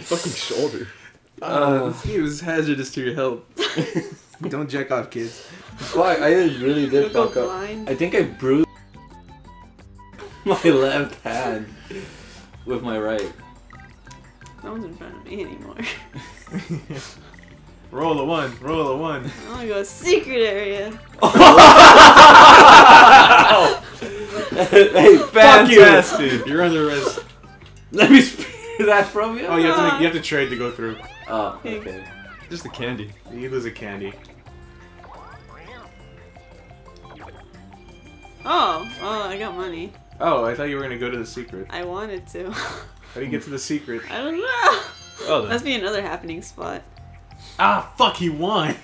fucking shoulder. Uh, this game is hazardous to your health. Don't jack off, kids. Fuck, I really did Go fuck up. blind. I think I bruised my left hand with my right. No one's in front of me anymore. Roll a one, roll a one. I wanna go secret area. hey, fantastic! You're under arrest. Let me spear that from you. Oh, you have to make, you have to trade to go through. Oh, okay. Just the candy. You lose a candy. Oh, oh, I got money. Oh, I thought you were gonna go to the secret. I wanted to. How do you get to the secret? I don't know. Oh, Must be another happening spot. Ah, fuck, he won!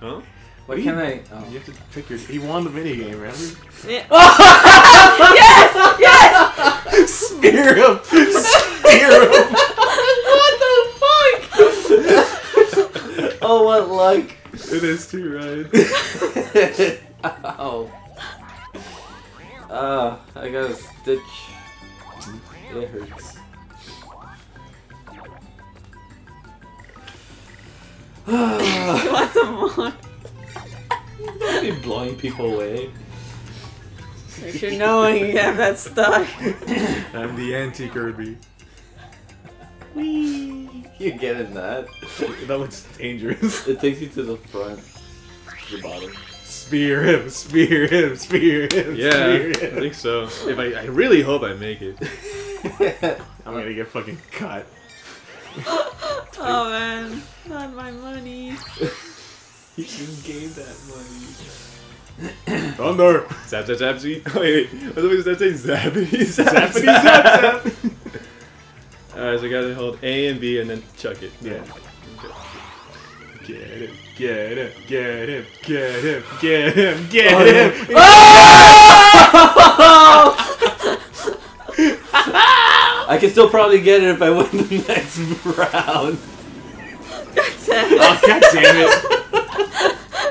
Huh? Why can't I? Oh. You have to pick your. He won the mini game, remember? Yeah. yes! Yes! Spear him! Spear him! what the fuck? Oh, what luck! It is too, Ryan. oh. Ah, I got a stitch. It hurts. You want some more? be blowing people away. Make sure knowing you have that stuck. I'm the anti Kirby. You get in that. That looks dangerous. It takes you to the front. To the bottom. Spear him, spear him, spear him, Yeah, spear I think so. If I, I really hope I make it. I'm gonna get fucking cut. Oh man, not my money. you just gave that money. Thunder! Zap zap zap see? Wait, wait. What does that say? Zappity zap Zappity zap zap! Alright, so I gotta hold A and B and then chuck it. Yeah. Get him, get him, get him, get him, get him, get Oh, him! I can still probably get it if I win the next round. Oh, god damn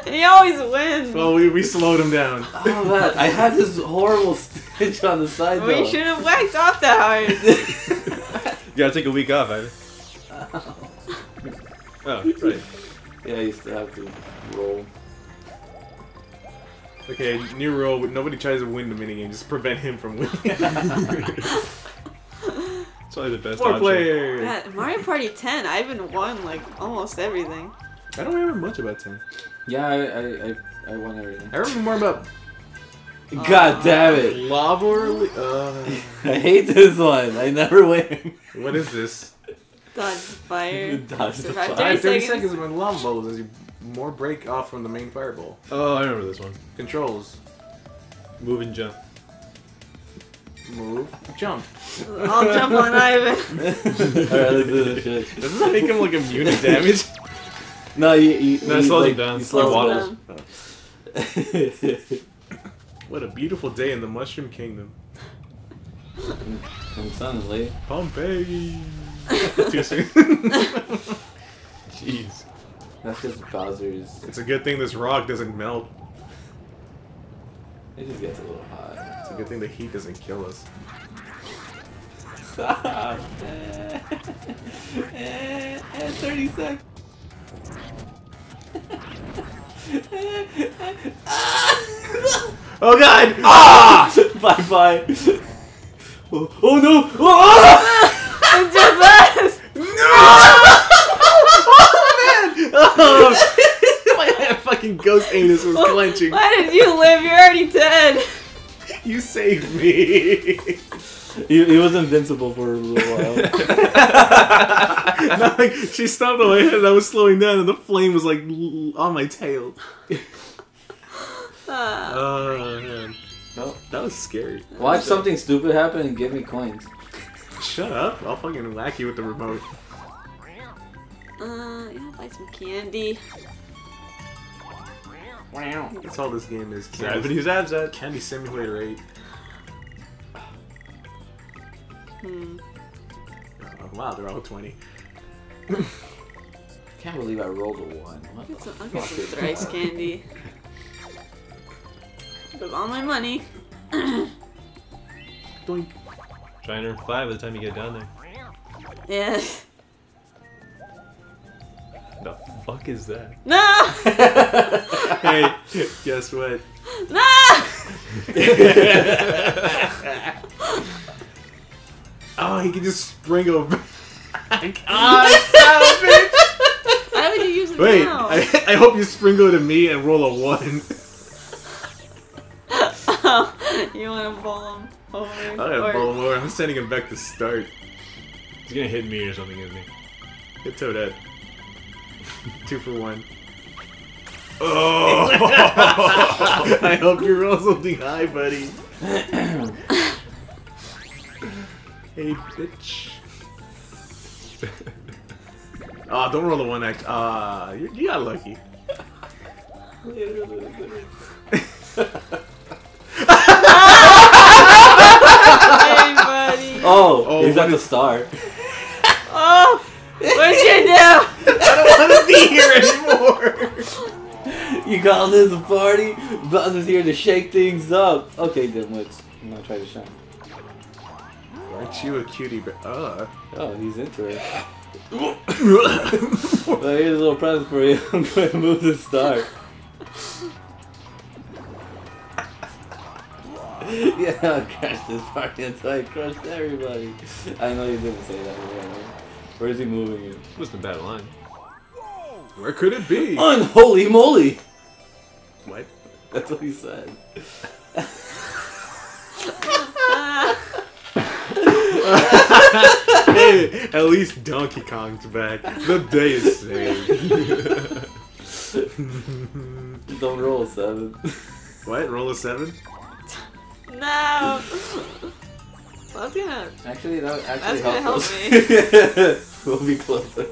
it! he always wins. Well, we, we slowed him down. Oh man, I had this horrible stitch on the side we though. should have whacked off that hard. You gotta take a week off, Ivan. Oh. oh, right. yeah, you still have to roll. Okay, new rule, nobody tries to win the minigame, just prevent him from winning. It's probably the best Four option. players! God, Mario Party 10, I even won like almost everything. I don't remember much about 10. Yeah, I I, I, I won everything. I remember more about God damn it! lava or... li- Uh, I hate this one. I never win. what is this? Dodge fire. Dodge the fire. 30 Five, 30 seconds. seconds when lava bubbles as you more break off from the main fireball. Oh, I remember this one. Controls. Move and jump. Move. Jump. I'll jump on Ivan. Alright, let's do this shit. Doesn't that make him like immune to damage? No, you, you, No, it you, slows like, him down. You Slow slow waddles. What a beautiful day in the Mushroom Kingdom. And suddenly, Pompeii. Too soon. Jeez. that's just Bowser's. it's a good thing this rock doesn't melt. It just gets a little hot. It's a good thing the heat doesn't kill us. Stop. Eh, 30 seconds. Oh god! Ah! bye bye. Oh, oh no! Oh, it's just us. Oh, man! Oh. my fucking ghost anus was clenching. Why did you live? You're already dead. You saved me. he, he was invincible for a little while. no, like, she stopped on my head and I was slowing down and the flame was like l- on my tail. Ah. Oh man. no. That was scary. Watch something stupid happen and give me coins. Shut up. I'll fucking whack you with the remote. Uh, yeah, buy some candy. Wow. That's all this game is. Candy, Zappity zap zap. Candy Simulator 8. Hmm. Oh, wow, they're all 20. can't believe I rolled a 1. What I'll, some, I'll get some thrice candy. With all my money. Doink. Try and earn 5 by the time you get down there. Yeah. The fuck is that? No! hey, guess what? No! Oh, he can just sprinkle back. Oh, Why would you use it Wait, now? I, I hope you sprinkle to me and roll a one. you want to bowl him over? I'm gonna or- bowl him over. I'm sending him back to start. He's gonna hit me or something, isn't he? Hit Toadette. Two for one. Oh! I hope you roll something high, buddy. hey, bitch. Ah, don't roll the one act. Ah, you, you got lucky. Hey. Oh, Oh, he's what at the star. Oh, what'd you do? I don't want to be here anymore. You call this a party? Bowser's here to shake things up. Okay, dimwits. I'm gonna try to shine. Aren't you a cutie? Ba- uh. Oh, he's into it. Well, here's a little present for you. I'm going to move the star. yeah, I'll crash this party until I crushed everybody. I know you didn't say that. but. Where is he moving it? What's the bad line? Where could it be? Unholy moly! What? That's what he said. hey, at least Donkey Kong's back. The day is saved. Don't roll a seven. what? Roll a seven? no. That's gonna. Actually, that would actually That's gonna help, help us. we'll be closer.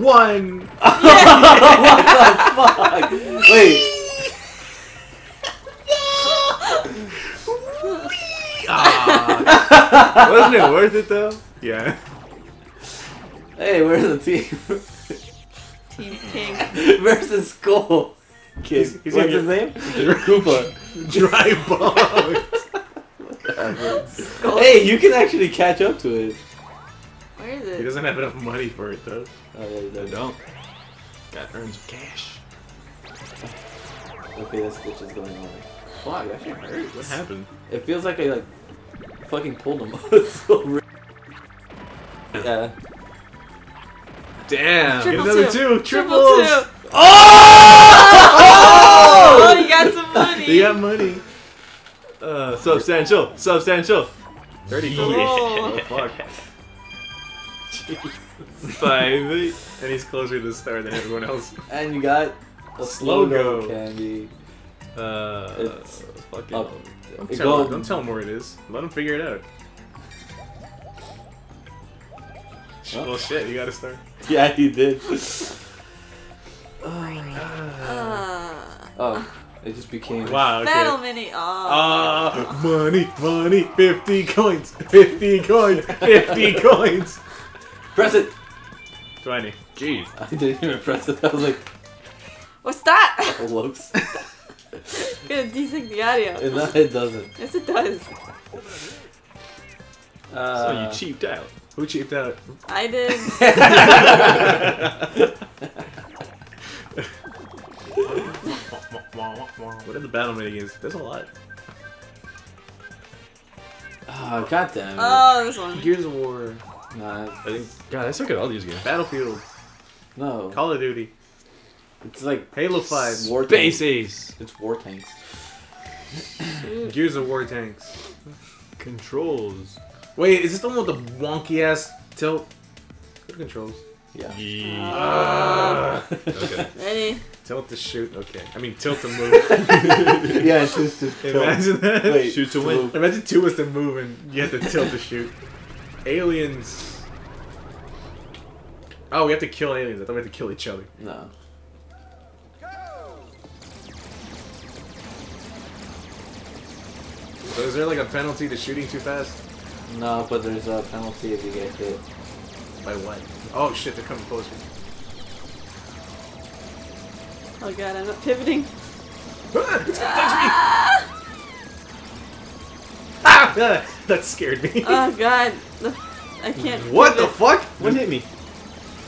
One. Yeah. what the fuck! Wait. Ah. Wasn't it worth it though? Yeah. Hey, where's the team? Team Pink. Versus Skull. Kid. He's- he's What's his name? Koopa. Dry bones. Skull. Hey, you can actually catch up to it. Where is it? He doesn't have enough money for it though. Oh, yeah, he I don't. Got to earn some cash. Okay, that stitch is going on. Fuck, that shit hurts. What happened? It feels like I like fucking pulled him. it's so re- Yeah. Damn. Get another two. two. Triple Triples. two. Oh! Oh, you got some money. You got money. Uh, substantial. Substantial. 30 Oh. Fuck. Five. And he's closer to the star than everyone else. And you got a Slow slow go. go candy. Uh, It's fucking. up. Don't tell, go- him, don't tell him where it is. Let him figure it out. Huh? Well, shit, you gotta start. Yeah, he did. Uh, Oh, it just became. Wow, okay. Battle Mini. Oh. Ah, money, money, 50 coins, 50 coins, 50 coins. Press it! 20. Jeez. I didn't even press it. I was like, What's that? oh, whoops. Gonna desync the audio. and no, it doesn't. Yes, it does. Uh, So you cheaped out. Who cheaped out? I did. What are the battle minigames? There's a lot. Oh, god damn it. Oh, this one. Gears of War, Nah, I think. God, I suck at all these games. Battlefield, no. Call of Duty, It's like Halo 5, war Space tanks. Ace. It's war tanks. Gears of War tanks. Controls. Wait, is this the one with the wonky ass tilt? Good controls. Yeah. Yeah. Ah. okay. Ready? tilt to shoot. Okay, I mean tilt to move. yeah, it's just to Imagine that. Wait, Shoot to win. move. Imagine two was to move and you have to tilt to shoot. Aliens. Oh, we have to kill aliens. I thought we had to kill each other. No. So is there like a penalty to shooting too fast? No, but there's a penalty if you get hit. By what? Oh shit, they're coming closer. Oh god, I'm not pivoting. ah! Ah! That scared me. Oh god. I can't. what the pivot. fuck? What hit me?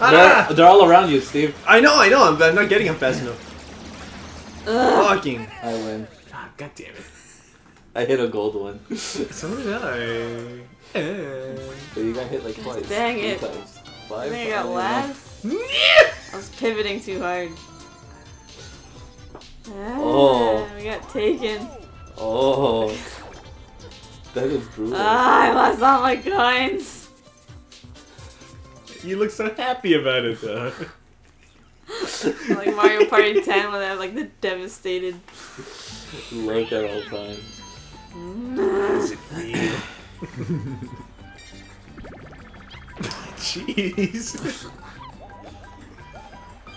Ah! They're, they're all around you, Steve. I know, I know. I'm, I'm not getting them fast enough. Ugh. Fucking. I win. Ah, God damn it. I hit a gold one. So did I. But you got hit like twice. Dang it. Times. I Five. think I got I last. I was pivoting too hard. Ah, Oh. We got taken. Oh. That is brutal. Ah, I lost all my coins. You look so happy about it, though. like Mario Party 10 when I have like the devastated. Look at all times. Does it feel? Jeez.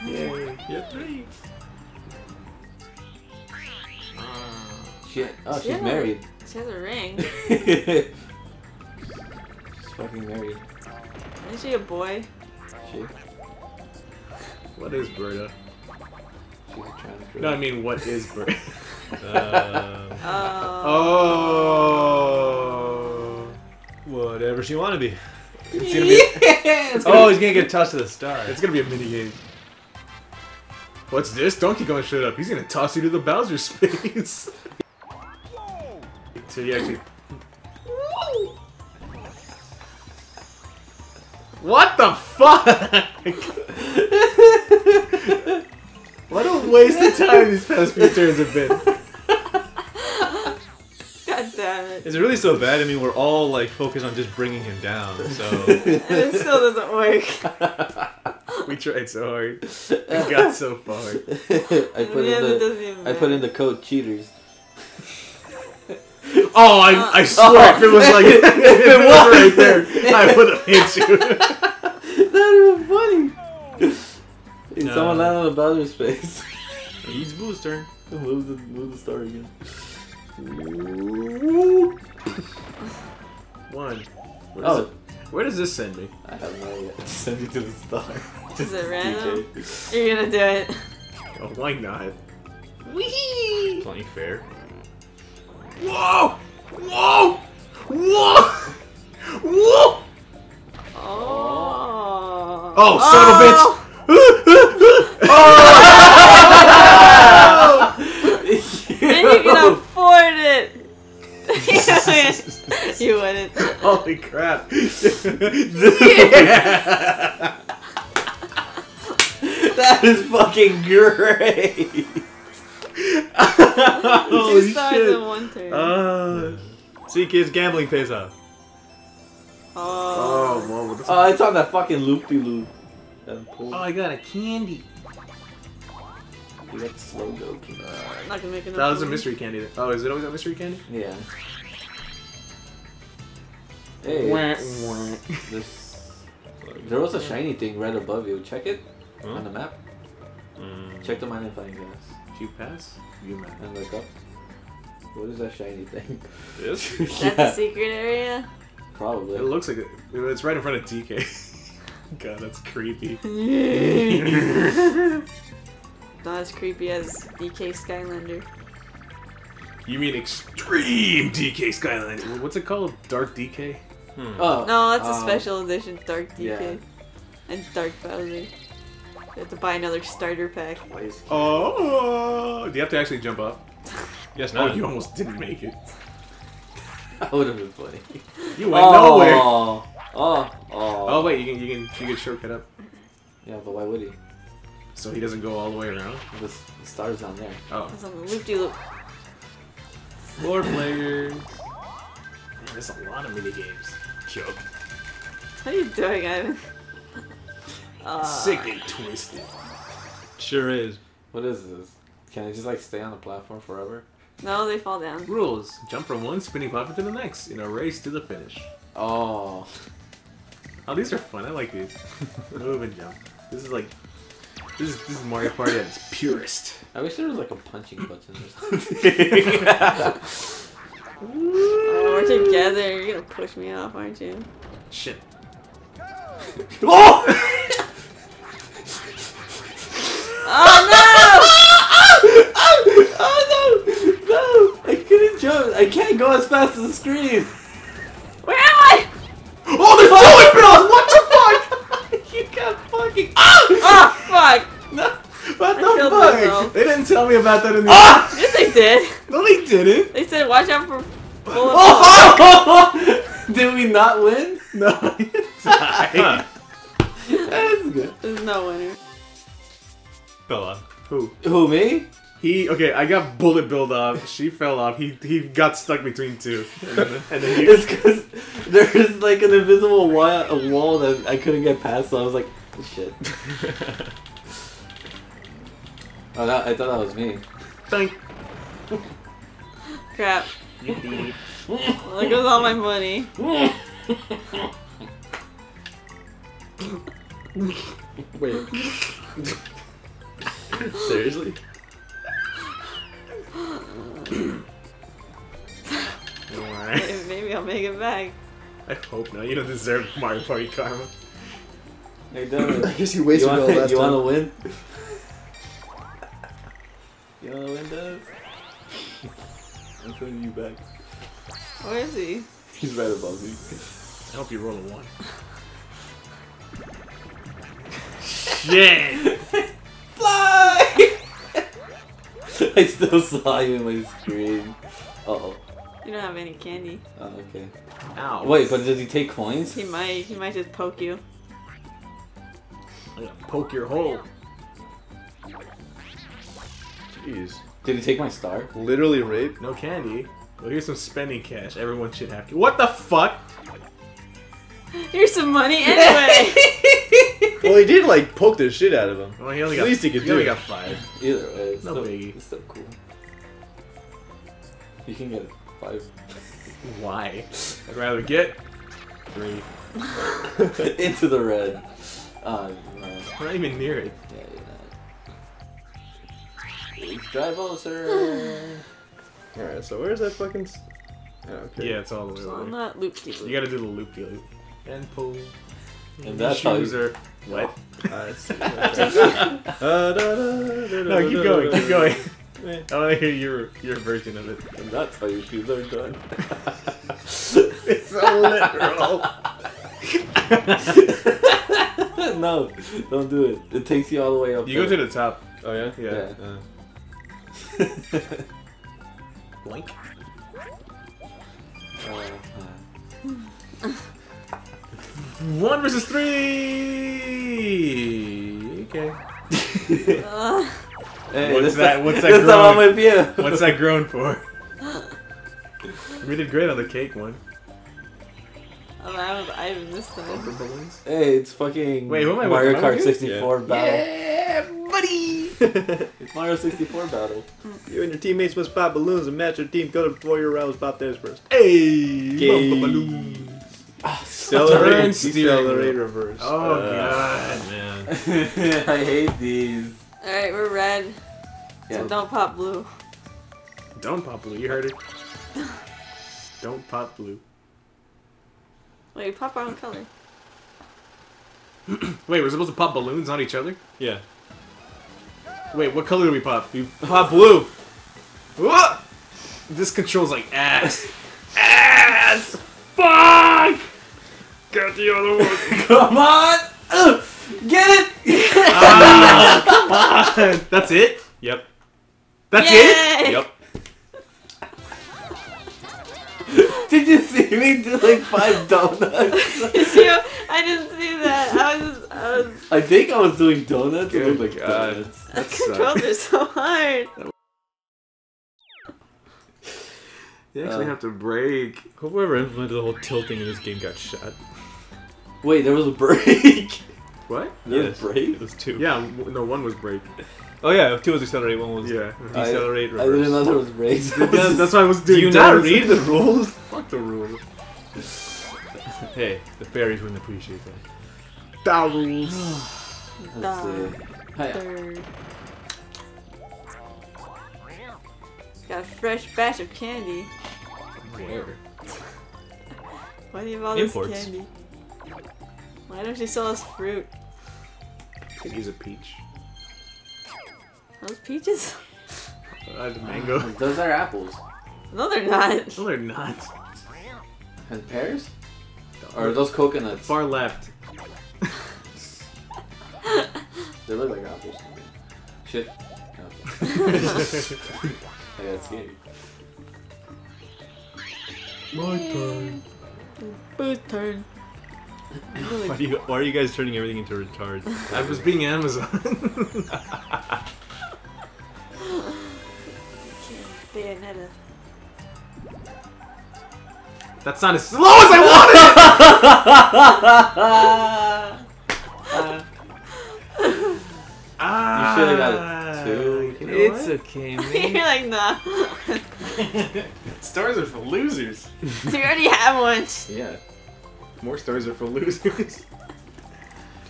Yay. Yep. Ah. three. She, oh, she's Yeah. married. She has a ring. she's fucking married. Isn't she a boy? She, What is Birdo? she's a trans girl. No, I mean, what is Birdo? Uh, Oh. whatever she want to be. It's gonna be. Yes! Oh, he's gonna get tossed to the star. It's gonna be a mini game. What's this? Donkey Kong showed up. He's gonna toss you to the Bowser space. so you actually. What the fuck? what a waste of time these past few turns have been. God damn it. Is it really so bad? I mean, we're all like focused on just bringing him down. So And it still doesn't work. We tried so hard. We got so far. I put Yeah, in the I put in the code cheaters. Oh, I, I swear if it was like if it was right there, I would have hit you. that was funny. Hey, No. Someone land on the Bowser space. he's booster. move the move the star again. One. Where Oh, it, where does this send me? I have no idea. Send you to the star. Is it random? DK. You're gonna do it. Oh, why not? Wee! Plenty fair. Whoa! Whoa! Whoa! Whoa! Oh. Oh, son of a bitch! Oh. And you can afford it! you wouldn't. Holy crap! That is fucking great. Two Holy stars shit! in one turn. Uh, See, kids, gambling pays off. oh, oh. whoa! What Oh, it's on that fucking loop de loop. That pull. I got a candy. You got slow joking. I'm not gonna make enough. That was a mystery candy. Oh, is it always a mystery candy? Yeah. Hey, Wah, wah. this, there was a shiny thing right above you. Check it Huh? on the map. Mm. Check the magnifying glass If you pass, you man. and look up. What is that shiny thing? This? Is that the secret area? Probably. It looks like it, it's right in front of DK. God, that's creepy. Not as creepy as DK Skylander. You mean extreme DK Skylander? What's it called? Dark DK? Hmm. Oh No, that's a um, special edition Dark DK. yeah. And Dark Bowser. You have to buy another starter pack. Oh! Do you have to actually jump up? Yes, Oh, no. you almost didn't make it. That would have been funny. You went nowhere. Oh, oh, oh. Wait, you can you can you can shortcut up, Yeah, but why would he? so he doesn't go all the way around. The, s- the star's down there. Oh, It's on the loop de loop. four players. Man, there's a lot of mini games. Joke. What are you doing, Ivan? Uh, Sick and twisted. Sure is. What is this? Can I just like stay on the platform forever? No, they fall down. Rules: Jump from one spinning platform to the next in a race to the finish. Oh, Oh, these are fun. I like these. Move and jump. This is like this is this is Mario Party at its purest. I wish there was like a punching button or something. Oh, we're together. You're gonna push me off, aren't you? Shit. oh! Oh no! oh no! No! I couldn't jump. I can't go as fast as the screen. Where am I? Oh, there's fucking. Oh, oh fuck! No. What the fuck? They didn't tell me about that in the. Ah! Yes, they did. No, they didn't. They said, "Watch out for." Oh, oh! did we not win? No, we died. That's good. There's no winner. Bella. Who? Who me? He okay. I got bullet build off. She fell off. He he got stuck between two. And then, and then he... It's because there's like an invisible wall, a wall that I couldn't get past. So I was like, shit. Oh, that, I thought that was me. Thank Crap. you, Dee. There goes all my money. Wait. Seriously? Maybe- Maybe I'll make it back. I hope not. You don't deserve Mario Party karma. Hey, Devin, I guess you you wasted it all want last you time. want to win? You want to win, Dev? I'm putting you back. Where is he? He's right above me. I hope you roll a one. Shit! Fly! I still saw you in my screen. Uh oh. You don't have any candy. Oh, okay. Ow. Wait, but does he take coins? He might. He might just poke you. I'm gonna poke your hole. Jeez. Did he take my star? Literally rape? No candy. Well, here's some spending cash. Everyone should have. What the fuck? Here's some money anyway. Well, he did like poke the shit out of him. Well, he only At got. least he could do only it. got five. Either way, it's No still, biggie. it's still cool. You can get five. Why? I'd rather get three. Into the red. Uh, no. We're not even near it. Yeah, you're not. Please drive closer. Alright, so where's that fucking. s- Oh, okay. Yeah, it's all the way so over. I'm not loop de You gotta do the loop de loop. And pull. And that's how you- are. What? I see. Okay. Uh, No, keep going, keep going. Eh. I wanna hear your your version of it. And that's how your shoes are done. It's so literal. no, don't do it. It takes you all the way up. You go to the top. Oh, yeah? Yeah. Uh, the. Blink. One versus three. Okay. Hey, What's that- what's that This time I'm with you. What's that grown for? We did great on the cake one. I'm out of item this time. Rubber balloons. Hey, it's fucking Wait, who am I with? Mario Am I Kart with you? 64 battle. Yeah, buddy. It's Mario 64 battle. you and your teammates must pop balloons and match your team color before your rounds pop theirs first. hey, Gay. bumper balloons. Accelerate, Turn steering decelerate, wheel. reverse. Oh Uh, god. man. I hate these. Alright, we're red. Yeah. So don't pop blue. Don't pop blue. You heard it. Don't pop blue. Wait, pop our own color. Wait, we're supposed to pop balloons on each other? Yeah. Wait, what color do we pop? We pop blue. What? This controls like ass. ass. Fuck. Get the other one. Come on! Ugh! Get it! Ah, come on. That's it. Yep. That's Yay! it. Yep. Did you see me do like five donuts? you, I didn't see that. I was I was. I think I was doing donuts. It Good looked like God. donuts. The That controls are so hard. You actually Uh, have to break. Whoever implemented the whole tilting in this game got shot. Wait, there was a break. What? Yes. was a break. It was two. Yeah, w- no, one was break. Oh yeah, two was accelerate, one was Yeah. decelerate, I didn't reverse. know there was breaks. That's, that's why I was Do you not read the rules? Fuck the rules. hey, the fairies wouldn't appreciate that. The rules. Let's see. Hi. Third. Got a fresh batch of candy. Where? Why do you have all Imports. this candy? Why don't you sell us fruit? Could use a peach. Those peaches? Uh, the mango. Those are apples. No, they're not. No, they're not. And pears? Or are those coconuts? Far left. They look like apples. to me. Shit. Okay. I got scared. My turn. Boot turn. Why, do you, why are you guys turning everything into retards? I was being Amazon. Bayonetta. That's not as slow as I wanted! Ah, You should've got a two. You know it's what? okay, You're like, nah. Stars are for losers. you already have one. Yeah. More stars are for losers.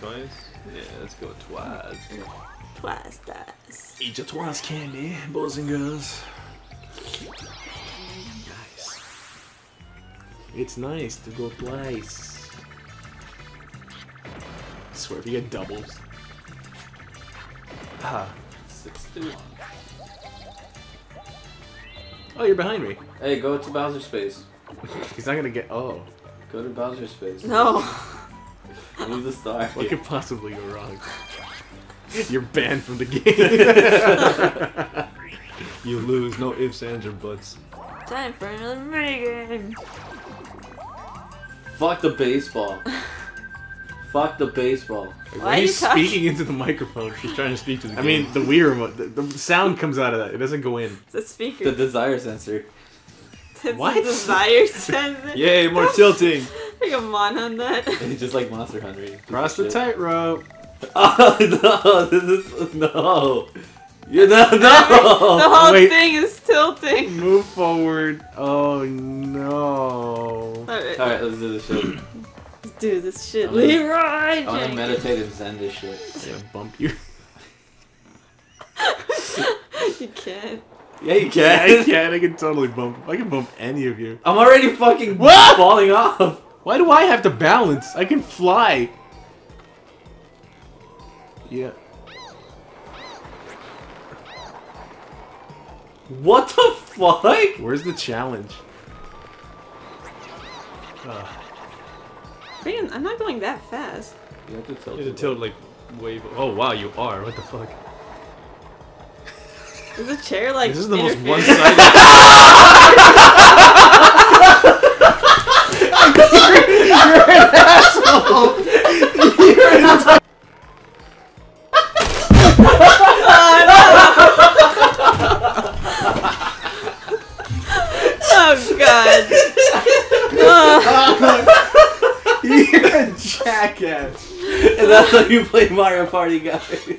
Twice? Yeah, let's go twice. Twice dice. Eat your twice candy, boys and girls. Nice. It's nice to go twice. I swear, if you get doubles. Ah. Six to one. Oh, you're behind me. Hey, go to Bowser space. He's not gonna get. Oh. Go to Bowser's space. No. Move the star. What could possibly go wrong? You're banned from the game. You lose, no ifs, ands, or buts. Time for another minigame. Fuck the baseball. Fuck the baseball. Why Why are are you you speaking into the microphone? She's trying to speak to the I game. mean, the Wii remote. The, the sound comes out of that. It doesn't go in. It's a speaker. The desire sensor. It's What? a desire sensor. Yay, more tilting! Like a mon on that. It's just like Monster Hunter. Just Cross the tightrope. Oh no! This is no. You no The no. whole Wait. thing is tilting. Move forward. Oh no. Alright, All right, let's do this shit. let's do this shit. I'm gonna- Leroy I want to meditate and zen this shit. Yeah, bump you. you can't. Yeah, you can. Yeah, I can. can. I can totally bump. I can bump any of you. I'm already fucking What? falling off. Why do I have to balance? I can fly. Yeah. What the fuck? Where's the challenge? Ugh. Freaking, I'm not going that fast. You have to tilt. You have to tilt like wave. Oh wow, you are. What the fuck? Is the chair like? this is the most interfering? one-sided. Oh god. Oh, You're a jackass. And that's how you play Mario Party, guys.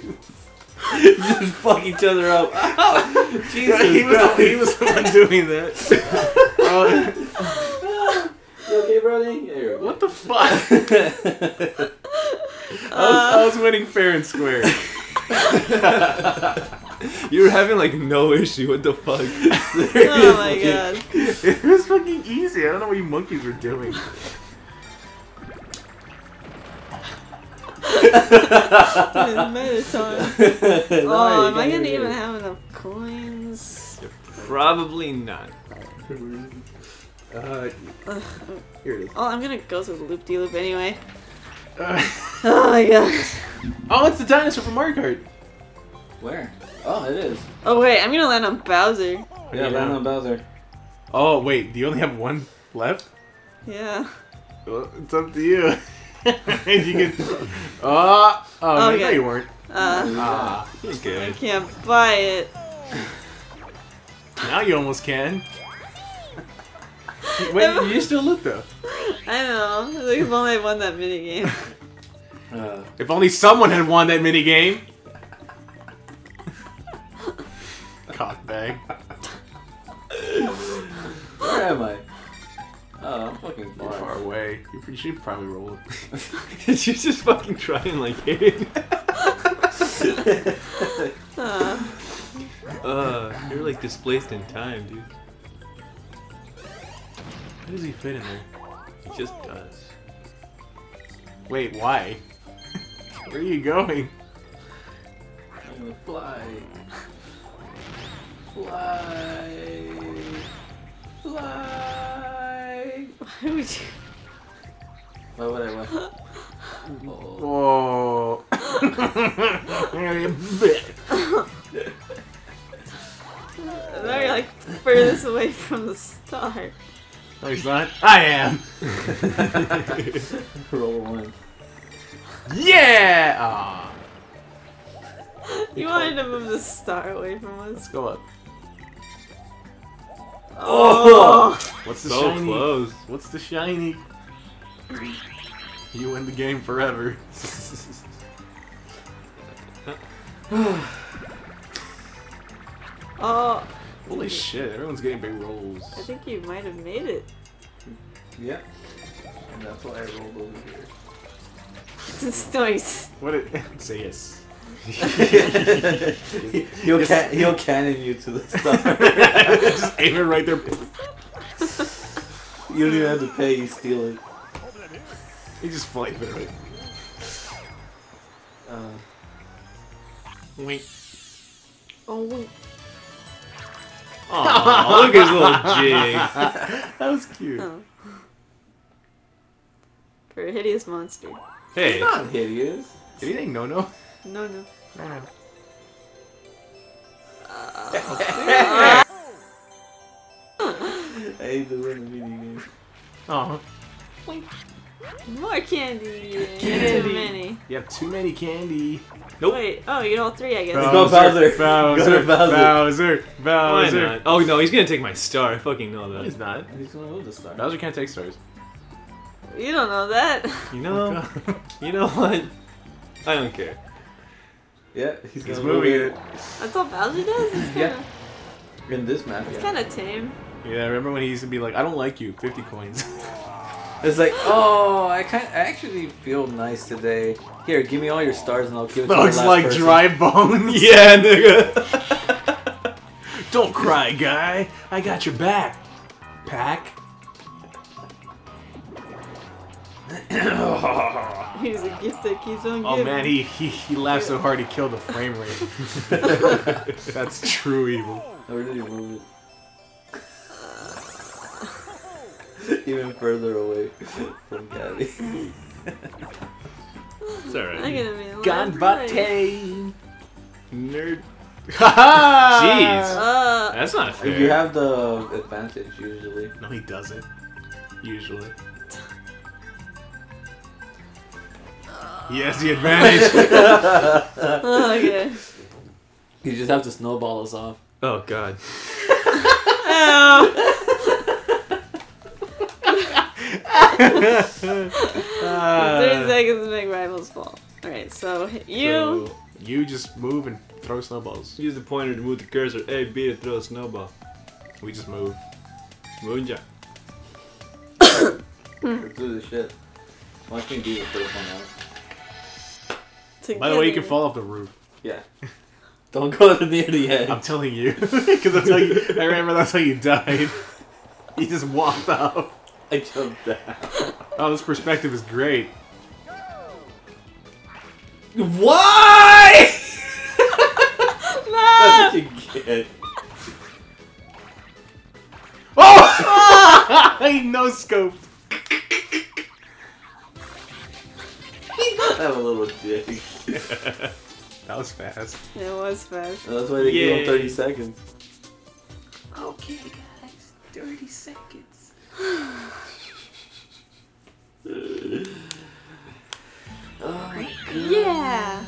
Just fuck each other up. Ow! Jesus he, was, Christ. he was the one doing that. Uh, You okay, Brody? Yeah, you're what the fuck? I, was, I was winning fair and square. You were having like no issue. What the fuck? oh my god. It was fucking easy. I don't know what you monkeys were doing. Mettaton. Oh, am I gonna even have enough coins? Probably not. Uh, Ugh. here it is. Oh, I'm gonna go through the loop de loop anyway. Uh, Oh my god. oh, it's the dinosaur from Mario Kart. Where? Oh, it is. Oh wait, I'm gonna land on Bowser. Yeah, Yeah. land on Bowser. Oh wait, do you only have one left? Yeah. Well, it's up to you. you can. Oh, oh, no, Okay. no, you weren't. Uh, Ah, I Okay. can't buy it. now you almost can. Wait, you still look though. I know. It's like if only I won that minigame. Uh, If only someone had won that mini game. Cockbag. where am I? Oh, I'm fucking You're far. far away. You you should probably roll it. She's just fucking trying like hitting. Uh, Uh, you're like displaced in time, dude. How does he fit in there? He just does. Wait, why? Where are you going? I'm gonna fly. Fly. Fly. Why would you? Why would I want? Oh. Whoa. furthest away from the star. No, he's not. I am. Roll one. Yeah. Ah, You wanted to move the star away from us. let's go up. Oh! What's the So shiny? close. What's the shiny? You win the game forever. Oh, Holy shit! Everyone's getting big rolls. I think you might have made it. Yeah. And that's why I rolled over here. It's noise. What? It, say yes. he'll, can- he'll cannon you to the star. Just aim it right there. you don't even have to pay, you steal it. He just flies it right. Uh, Wink. Oh, wait. Aw, look at his little jig. That was cute. Oh. For a hideous monster. Hey, it's not hideous. did he say no no? No, no. no. I hate to win a mini game. Oh, More candy. Candy. Too many. you have too many candy. Nope. Wait, oh, you get all three, I guess. Go Bowser. Bowser. Go Bowser. Bowser. Why Bowser. not? Oh no, he's gonna take my star. I fucking know No, that. he's not. He's gonna move the star. Bowser can't take stars. You don't know that. You know, you know what? I don't care. Yeah, he's, He's moving it. That's all Bowser does? It's Yeah. kinda, In this map, it's yeah. kinda tame. Yeah, I remember when he used to be like, I don't like you, 50 coins. It's like, oh, I kind I actually feel nice today. Here, give me all your stars and I'll give it to Looks the last like person. dry bones. Yeah, nigga. Don't cry, guy. I got your back. Pack. He's a gift that keeps on giving. Oh man, he, he he laughed so hard he killed the frame rate. That's true evil. Where did he move it? Even further away from Gabby. It's I'm alright. gonna be in last place. Ganbate. Nerd. Jeez. Uh, That's not fair. you have the advantage usually. No, he doesn't. Usually. He has the advantage. oh, okay. You just have to snowball us off. Oh god. Three seconds to make rivals fall. Alright, so you. so you just move and throw snowballs. Use the pointer to move the cursor. A, B to throw a snowball. We just move. Moonja. Let's do this shit. Why can't you do the first one out? By the way, you can fall off the roof. Yeah. Don't go near the edge. I'm telling you, because that's how you. I remember that's how you died. You just walked off. I jumped down. Oh, this perspective is great. Why? No! That's what you get. Oh! I no scoped. I have a little jig. That was fast. It was fast. That's why they give Yay. him 30 seconds. Okay, guys, 30 seconds. Oh my god. Yeah!